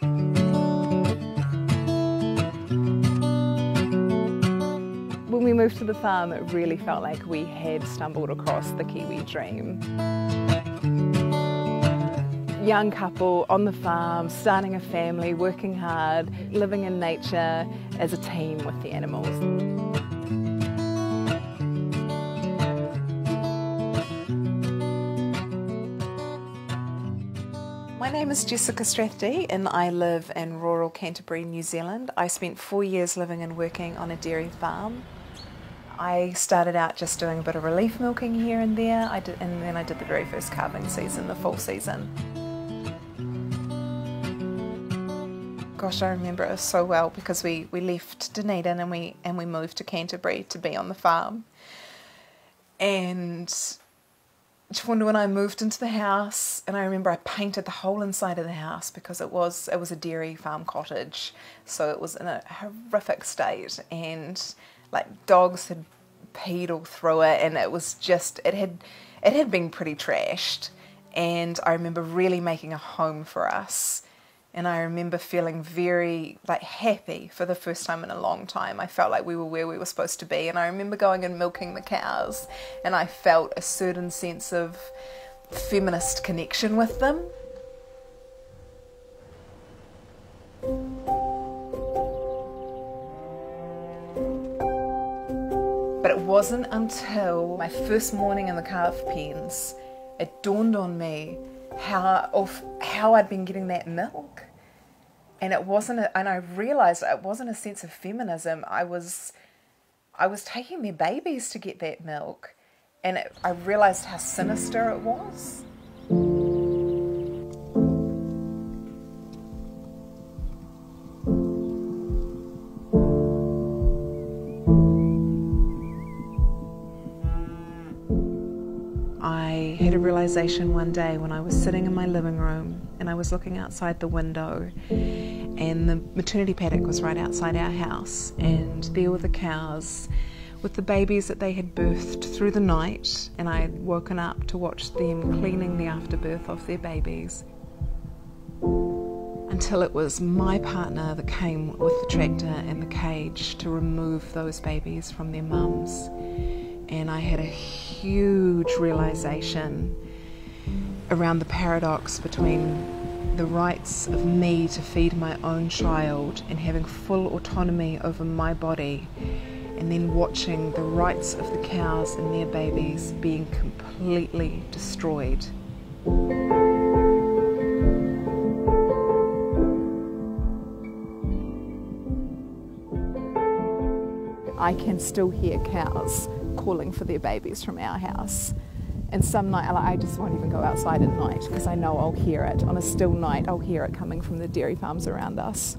When we moved to the farm, it really felt like we had stumbled across the Kiwi dream. Young couple on the farm, starting a family, working hard, living in nature as a team with the animals. My name is Jessica Strathdee and I live in rural Canterbury, New Zealand. I spent four years living and working on a dairy farm. I started out just doing a bit of relief milking here and there, I did, and then I did the very first calving season, the full season. Gosh, I remember it so well because we, we left Dunedin and we and we moved to Canterbury to be on the farm. And when I moved into the house, and I remember I painted the whole inside of the house because it was it was a dairy farm cottage, so it was in a horrific state, and like dogs had peed all through it, and it was just it had it had been pretty trashed, and I remember really making a home for us and I remember feeling very like happy for the first time in a long time. I felt like we were where we were supposed to be, and I remember going and milking the cows, and I felt a certain sense of feminist connection with them. But it wasn't until my first morning in the calf pens it dawned on me how of how I'd been getting that milk. And it wasn't a, and I realized it wasn't a sense of feminism. I was I was taking their babies to get that milk and it, I realized how sinister it was. I had a realization one day when I was sitting in my living room and I was looking outside the window, and the maternity paddock was right outside our house, and there were the cows with the babies that they had birthed through the night, and I had woken up to watch them cleaning the afterbirth of their babies. Until it was my partner that came with the tractor and the cage to remove those babies from their mums and I had a huge realization around the paradox between the rights of me to feed my own child and having full autonomy over my body, and then watching the rights of the cows and their babies being completely destroyed. I can still hear cows calling for their babies from our house. And some night, I just won't even go outside at night because I know I'll hear it. On a still night, I'll hear it coming from the dairy farms around us.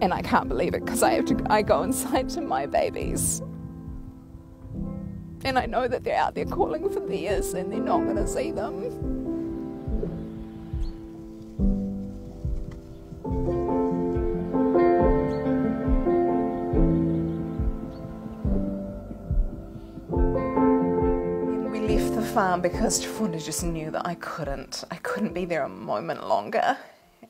And I can't believe it because I have to. I go inside to my babies, and I know that they're out there calling for theirs, and they're not going to see them. Farm because Tafunda just knew that I couldn't. I couldn't be there a moment longer.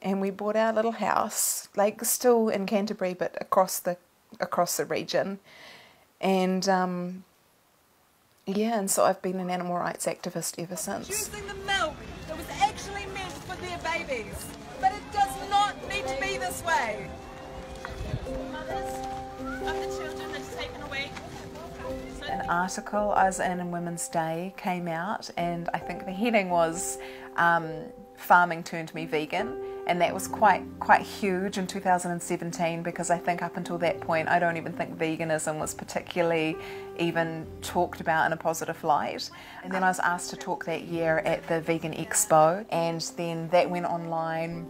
And we bought our little house, like still in Canterbury, but across the across the region. And um, yeah, and so I've been an animal rights activist ever since. Choosing the milk that was actually meant for their babies, but it does not need to be this way. Mothers of the children that's taken away an article as in Women's Day came out, and I think the heading was um, "Farming Turned Me Vegan," and that was quite quite huge in 2017 because I think up until that point, I don't even think veganism was particularly even talked about in a positive light. And then I was asked to talk that year at the Vegan Expo, and then that went online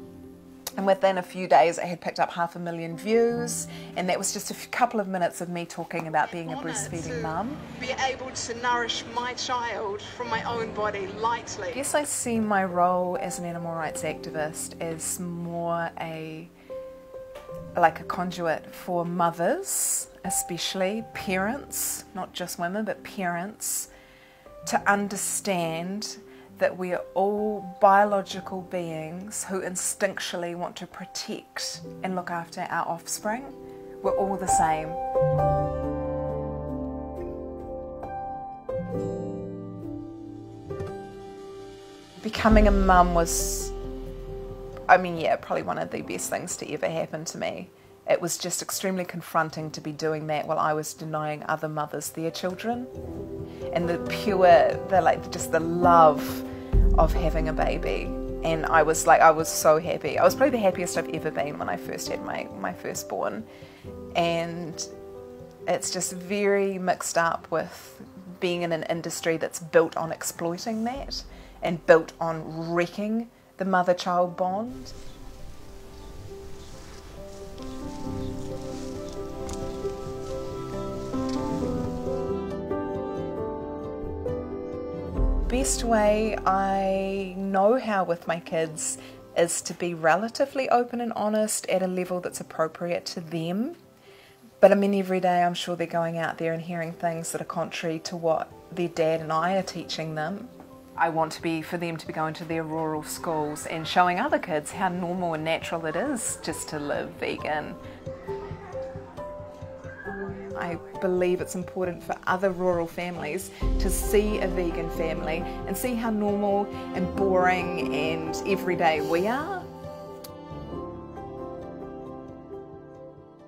and within a few days, I had picked up half a million views, and that was just a couple of minutes of me talking about being a breastfeeding mum. Be able to nourish my child from my own body lightly. I guess I see my role as an animal rights activist as more a like a conduit for mothers, especially parents, not just women, but parents, to understand that we are all biological beings who instinctually want to protect and look after our offspring. We're all the same. Becoming a mum was, I mean, yeah, probably one of the best things to ever happen to me. It was just extremely confronting to be doing that while I was denying other mothers their children. And the pure, the like, just the love of having a baby. And I was like, I was so happy. I was probably the happiest I've ever been when I first had my, my firstborn. And it's just very mixed up with being in an industry that's built on exploiting that and built on wrecking the mother child bond. Best way I know how with my kids is to be relatively open and honest at a level that's appropriate to them. But I mean, every day I'm sure they're going out there and hearing things that are contrary to what their dad and I are teaching them. I want to be for them to be going to their rural schools and showing other kids how normal and natural it is just to live vegan. I believe it's important for other rural families to see a vegan family and see how normal and boring and everyday we are.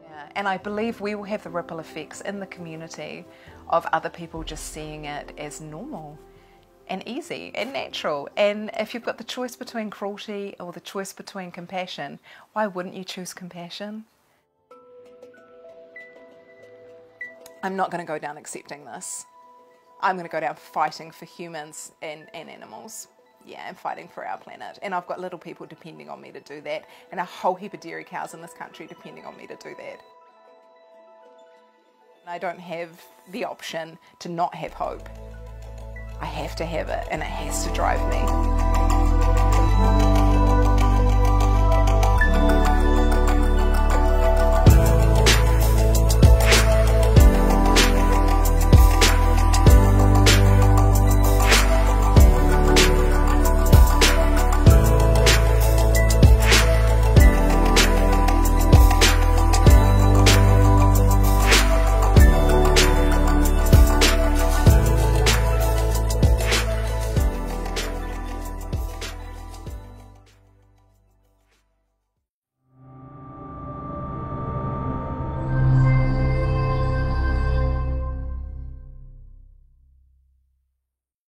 Yeah, and I believe we will have the ripple effects in the community of other people just seeing it as normal and easy and natural. And if you've got the choice between cruelty or the choice between compassion, why wouldn't you choose compassion? I'm not going to go down accepting this. I'm going to go down fighting for humans and, and animals. Yeah, I'm fighting for our planet. And I've got little people depending on me to do that, and a whole heap of dairy cows in this country depending on me to do that. I don't have the option to not have hope. I have to have it, and it has to drive me.